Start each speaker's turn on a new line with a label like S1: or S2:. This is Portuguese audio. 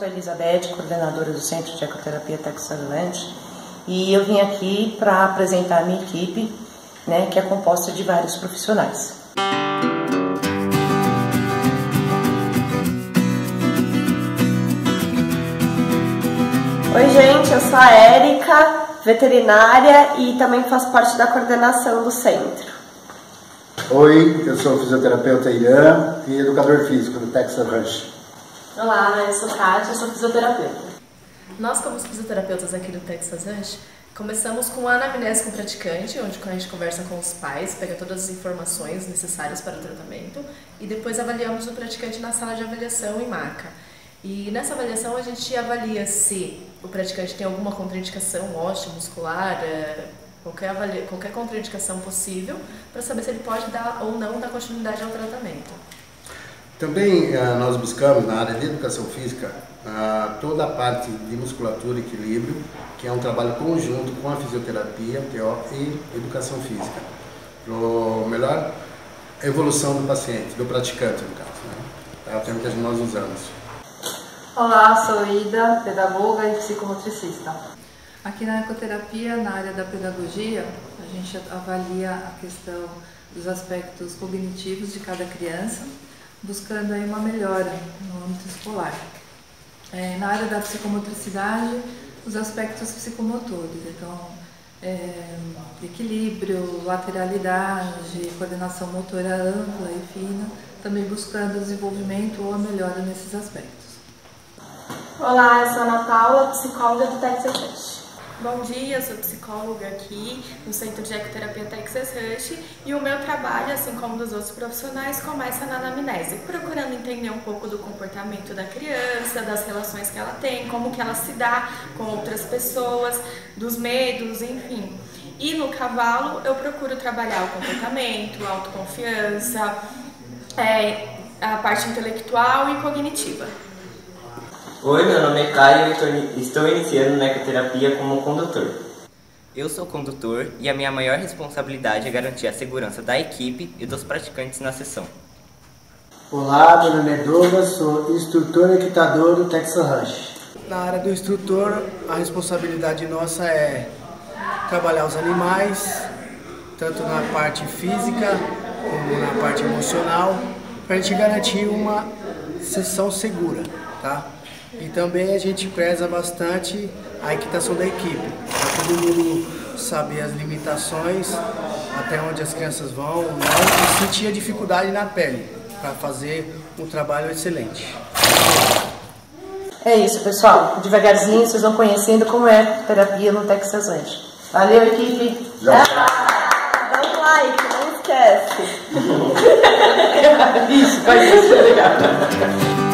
S1: Red, coordenadora do Centro de Ecoterapia Ranch, e eu vim aqui para apresentar a minha equipe, né, que é composta de vários profissionais.
S2: Oi, gente, eu sou a Érica, veterinária e também faço parte da coordenação do centro.
S3: Oi, eu sou o fisioterapeuta Irã e educador físico do Texas Rush.
S4: Olá, eu sou Kátia, sou fisioterapeuta. Nós, como fisioterapeutas aqui do Texas Rush, começamos com a anamnese com o praticante, onde a gente conversa com os pais, pega todas as informações necessárias para o tratamento e depois avaliamos o praticante na sala de avaliação e maca. E nessa avaliação a gente avalia se o praticante tem alguma contraindicação óssea, muscular, é, qualquer, avalia, qualquer contraindicação possível, para saber se ele pode dar ou não dar continuidade ao tratamento.
S3: Também uh, nós buscamos na área de educação física uh, toda a parte de musculatura e equilíbrio, que é um trabalho conjunto com a fisioterapia, TO e educação física, para melhor evolução do paciente, do praticante no caso. Né? É o termo que nós usamos.
S5: Olá, sou Ida, pedagoga e psicomotricista.
S6: Aqui na ecoterapia, na área da pedagogia, a gente avalia a questão dos aspectos cognitivos de cada criança, buscando aí uma melhora no âmbito escolar. É, na área da psicomotricidade, os aspectos psicomotores, então é, equilíbrio, lateralidade, coordenação motora ampla e fina, também buscando desenvolvimento ou a melhora nesses aspectos.
S2: Olá, eu sou a Ana Paula, psicóloga do Texas Rush.
S7: Bom dia, sou psicóloga aqui no Centro de Ecoterapia Texas Rush e o meu trabalho, assim como dos outros profissionais, começa na anamnese, procurando entender um pouco do comportamento da criança, das relações que ela tem, como que ela se dá com outras pessoas, dos medos, enfim. E no cavalo eu procuro trabalhar o comportamento, a autoconfiança, é, a parte intelectual e cognitiva.
S8: Oi, meu nome é Caio e estou iniciando na ecoterapia como condutor. Eu sou condutor e a minha maior responsabilidade é garantir a segurança da equipe e dos praticantes na sessão.
S9: Olá, meu nome é Douglas, sou instrutor equitador do Texas Rush.
S10: Na área do instrutor, a responsabilidade nossa é trabalhar os animais, tanto na parte física como na parte emocional, para a gente garantir uma sessão segura, tá? E também a gente preza bastante a equitação da equipe, para todo mundo saber as limitações, até onde as crianças vão, não, e sentir a dificuldade na pele, para fazer um trabalho excelente.
S1: É isso, pessoal. Devagarzinho vocês vão conhecendo como é terapia no Texas Ranch. Valeu, equipe!
S2: Já. Dá um like, não esquece.
S1: isso, faz isso, legal.